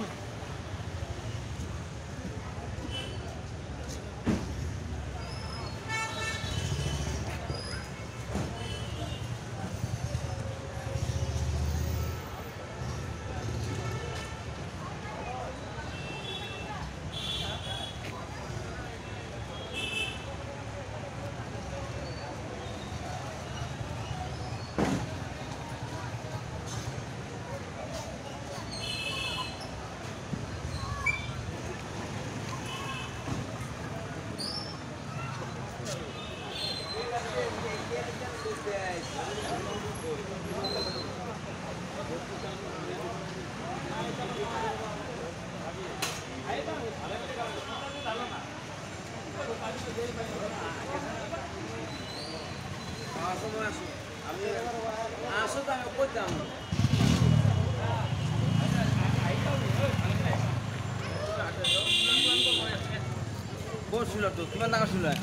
Huh. ক'ত চুলাটো কিমান ডাঙৰ চুলাই